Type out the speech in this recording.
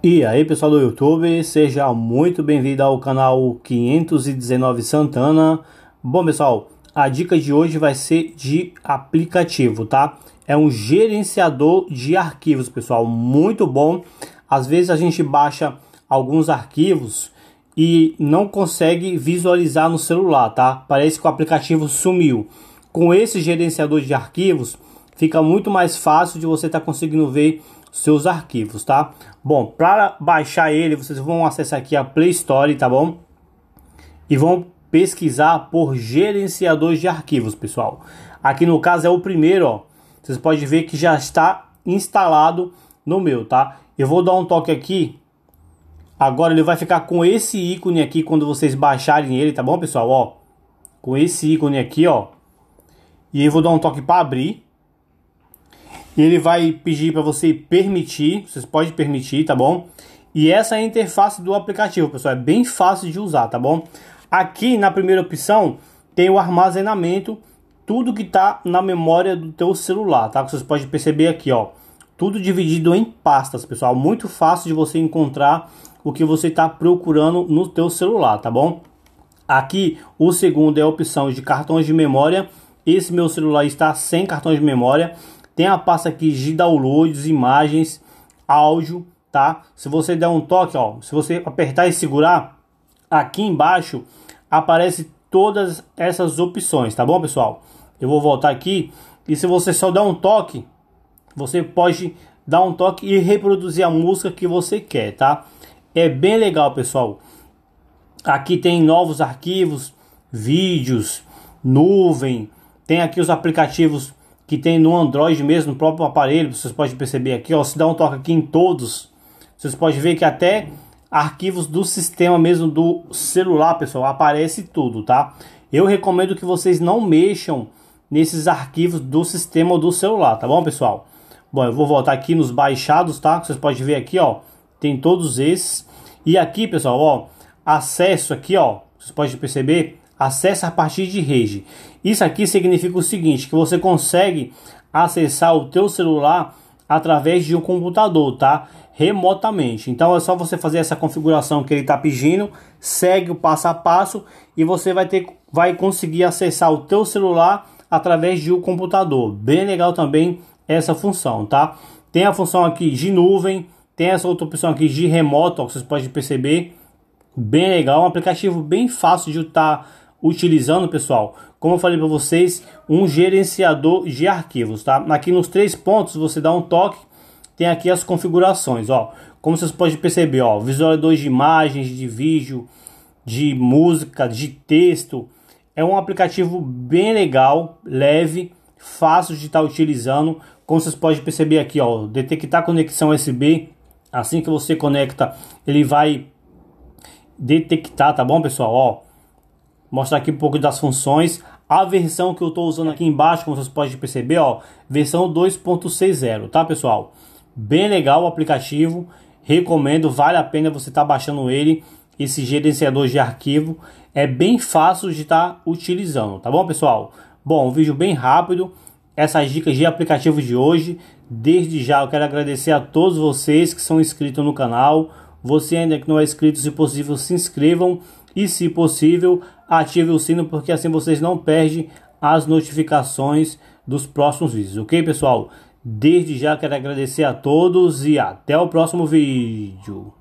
E aí pessoal do YouTube, seja muito bem-vindo ao canal 519 Santana. Bom pessoal, a dica de hoje vai ser de aplicativo, tá? É um gerenciador de arquivos, pessoal, muito bom. Às vezes a gente baixa alguns arquivos e não consegue visualizar no celular, tá? Parece que o aplicativo sumiu. Com esse gerenciador de arquivos, fica muito mais fácil de você estar tá conseguindo ver seus arquivos, tá? Bom, para baixar ele, vocês vão acessar aqui a Play Store, tá bom? E vão pesquisar por gerenciador de arquivos, pessoal. Aqui no caso é o primeiro, ó. Vocês podem ver que já está instalado no meu, tá? Eu vou dar um toque aqui. Agora ele vai ficar com esse ícone aqui quando vocês baixarem ele, tá bom, pessoal? Ó, com esse ícone aqui, ó. E eu vou dar um toque para abrir ele vai pedir para você permitir, vocês podem permitir, tá bom? E essa é a interface do aplicativo, pessoal, é bem fácil de usar, tá bom? Aqui na primeira opção tem o armazenamento, tudo que está na memória do teu celular, tá? Vocês podem perceber aqui, ó, tudo dividido em pastas, pessoal, muito fácil de você encontrar o que você está procurando no teu celular, tá bom? Aqui o segundo é a opção de cartões de memória. Esse meu celular está sem cartões de memória. Tem a pasta aqui de downloads, imagens, áudio, tá? Se você der um toque, ó, se você apertar e segurar, aqui embaixo aparece todas essas opções, tá bom, pessoal? Eu vou voltar aqui e se você só der um toque, você pode dar um toque e reproduzir a música que você quer, tá? É bem legal, pessoal. Aqui tem novos arquivos, vídeos, nuvem, tem aqui os aplicativos que tem no Android mesmo, no próprio aparelho, vocês podem perceber aqui, ó, se dá um toque aqui em todos, vocês podem ver que até arquivos do sistema mesmo do celular, pessoal, aparece tudo, tá? Eu recomendo que vocês não mexam nesses arquivos do sistema do celular, tá bom, pessoal? Bom, eu vou voltar aqui nos baixados, tá? Vocês podem ver aqui, ó, tem todos esses. E aqui, pessoal, ó, acesso aqui, ó, vocês podem perceber, acesso a partir de rede. Isso aqui significa o seguinte, que você consegue acessar o teu celular através de um computador, tá? Remotamente. Então é só você fazer essa configuração que ele está pedindo, segue o passo a passo e você vai ter vai conseguir acessar o teu celular através de um computador. Bem legal também essa função, tá? Tem a função aqui de nuvem, tem essa outra opção aqui de remoto, ó, que vocês podem perceber. Bem legal, um aplicativo bem fácil de estar utilizando, pessoal, como eu falei para vocês, um gerenciador de arquivos, tá? Aqui nos três pontos você dá um toque, tem aqui as configurações, ó. Como vocês podem perceber, ó, visualizador de imagens, de vídeo, de música, de texto. É um aplicativo bem legal, leve, fácil de estar tá utilizando. Como vocês podem perceber aqui, ó, detectar conexão USB. Assim que você conecta, ele vai detectar, tá bom, pessoal? Ó, mostrar aqui um pouco das funções. A versão que eu estou usando aqui embaixo, como vocês podem perceber, ó, versão 2.60, tá pessoal? Bem legal o aplicativo, recomendo, vale a pena você estar tá baixando ele, esse gerenciador de arquivo, é bem fácil de estar tá utilizando, tá bom pessoal? Bom, um vídeo bem rápido, essas dicas de aplicativo de hoje, desde já eu quero agradecer a todos vocês que são inscritos no canal, você ainda que não é inscrito, se possível se inscrevam e se possível ative o sino porque assim vocês não perdem as notificações dos próximos vídeos, ok pessoal? Desde já quero agradecer a todos e até o próximo vídeo.